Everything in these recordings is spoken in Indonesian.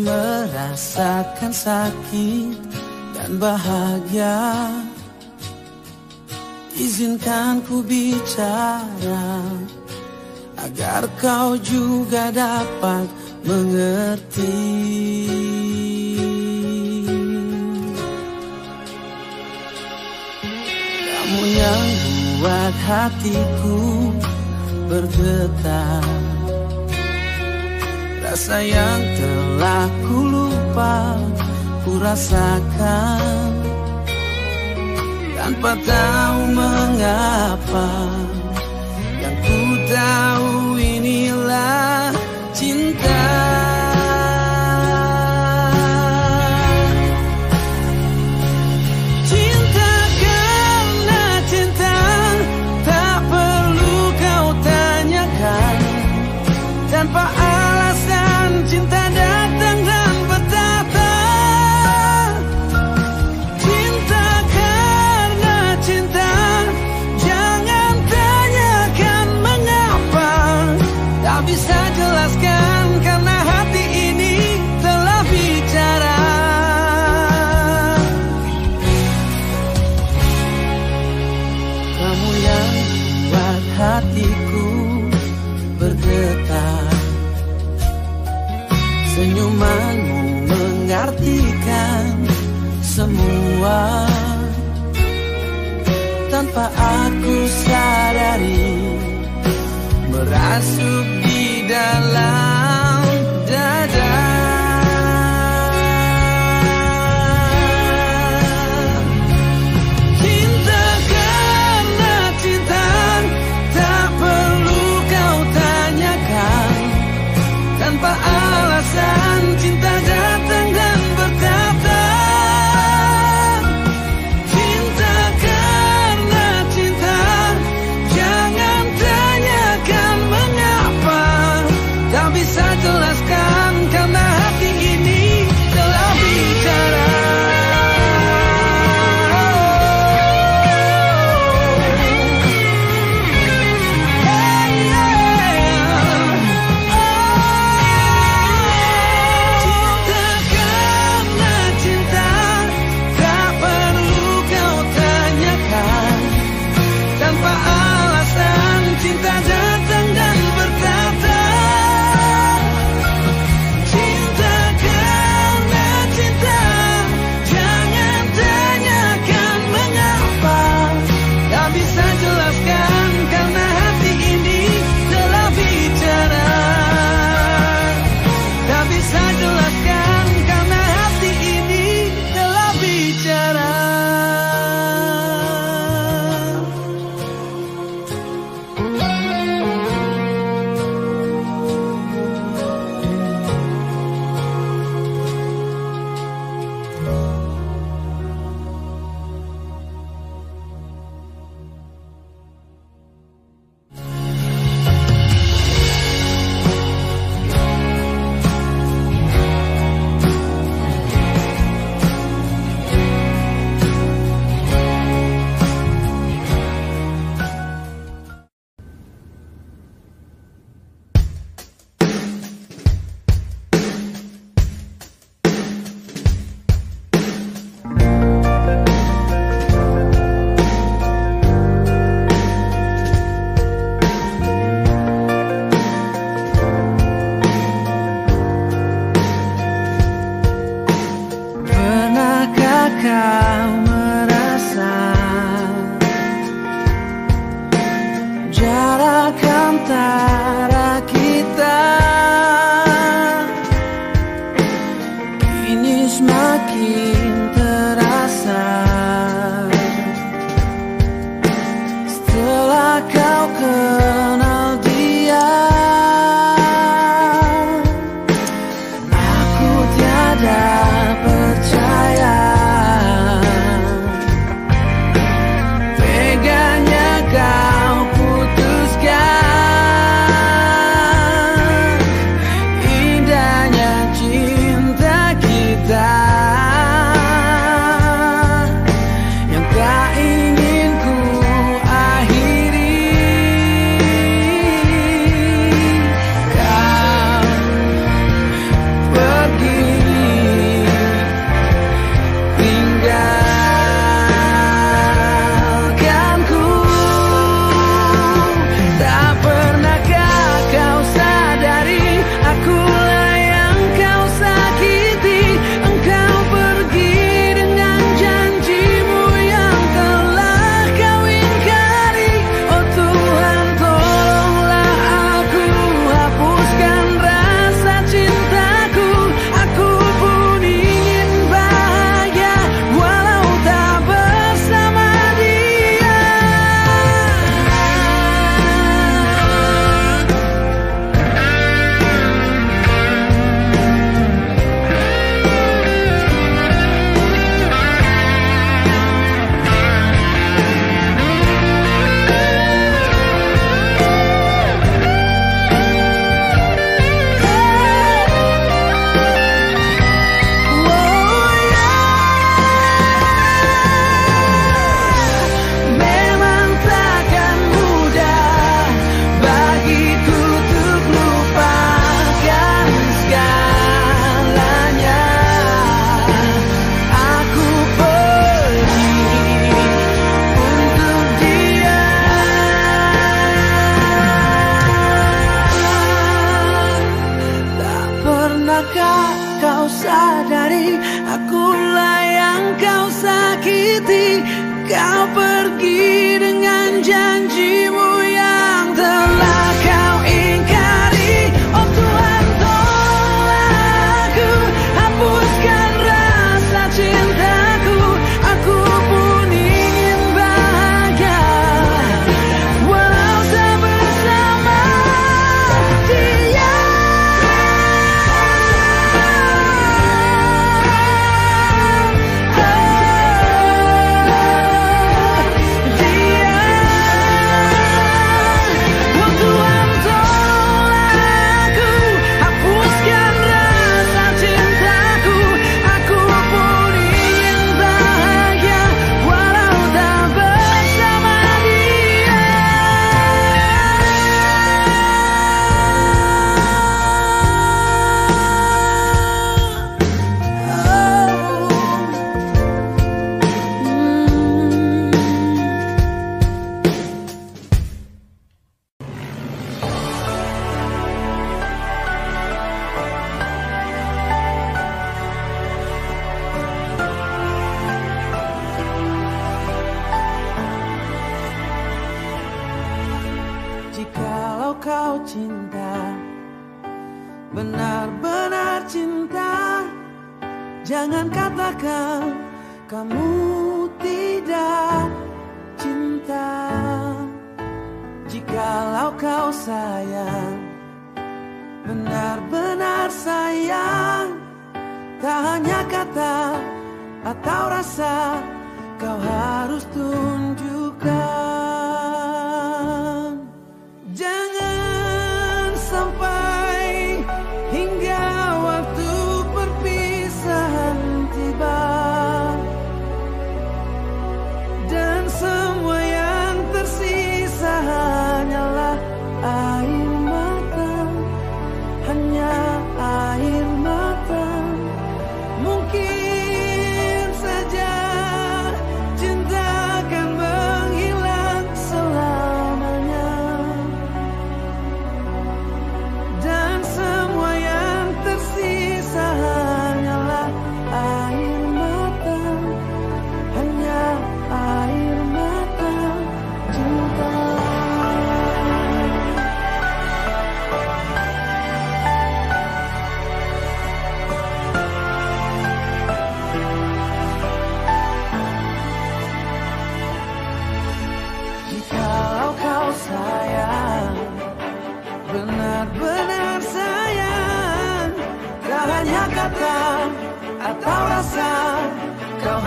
merasakan sakit dan bahagia. Izinkan ku bicara Agar kau juga dapat mengerti. Kamu yang buat hatiku bergetar rasa yang telah ku lupa ku rasakan. Tanpa tahu mengapa yang ku tahu Senyumanmu mengartikan semua. Tanpa aku sadari Merasuk di dalam Berpaling pun tak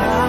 I'm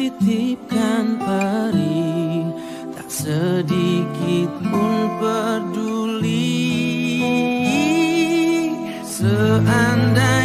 titipkan peri. Tak sedikit pun peduli. Seandainya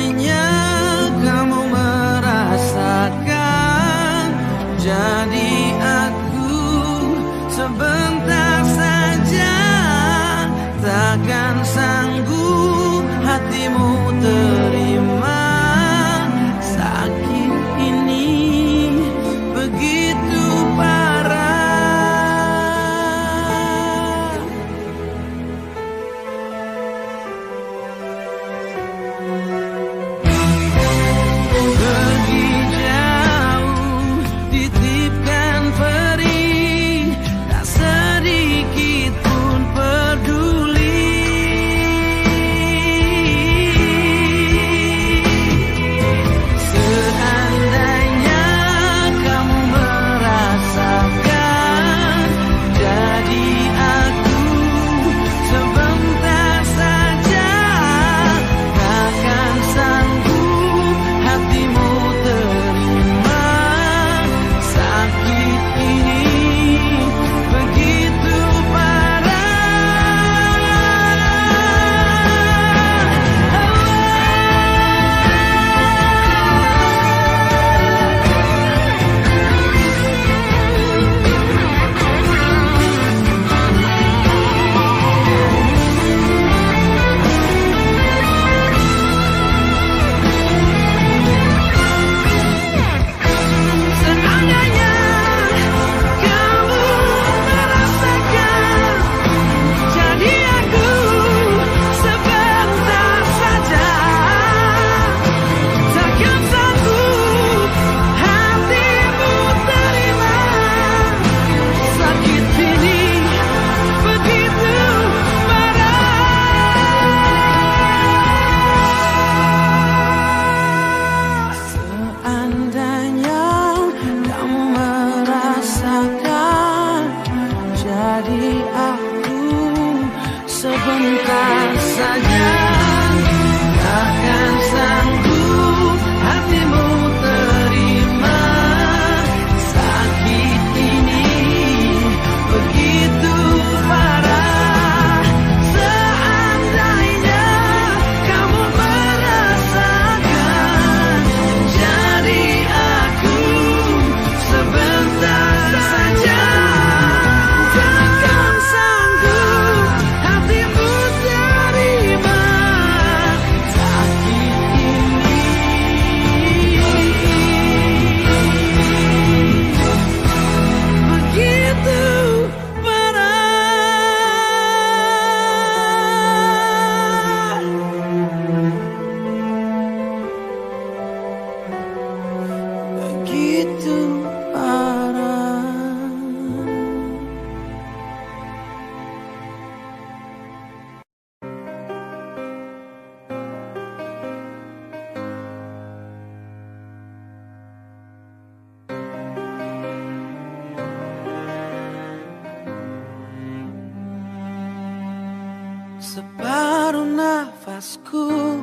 aku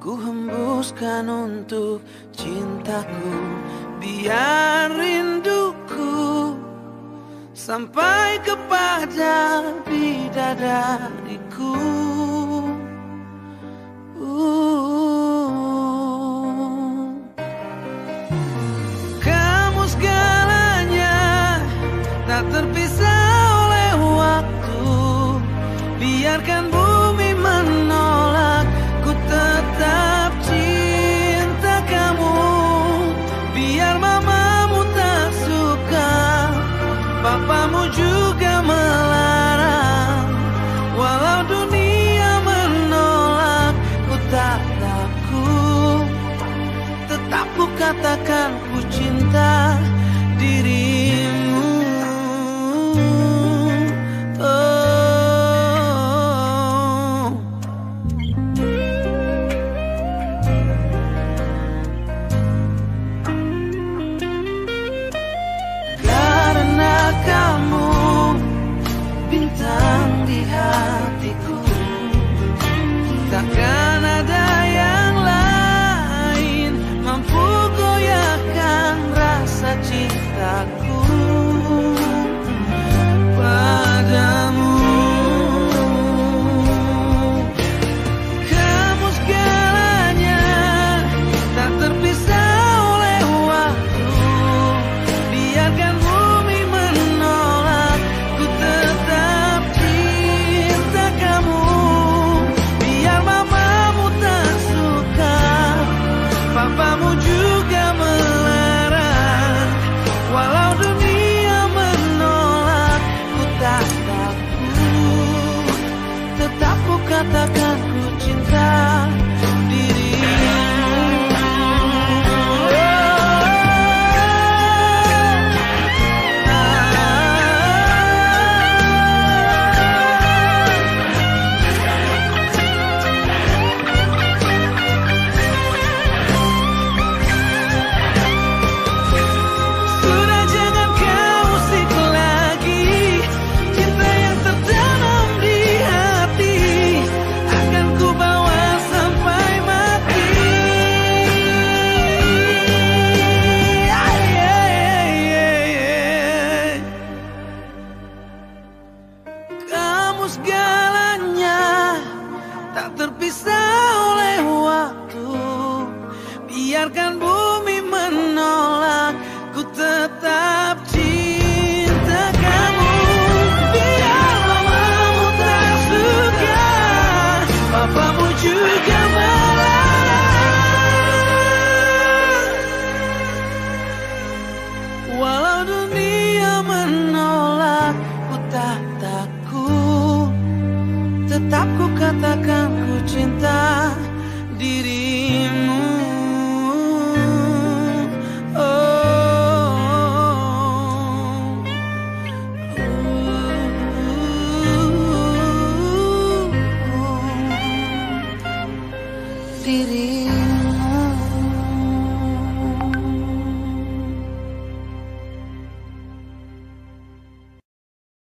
Ku hembuskan untuk cintaku Biar rinduku Sampai kepada bidadariku. Kamu segalanya Tak terpisah oleh waktu Biarkan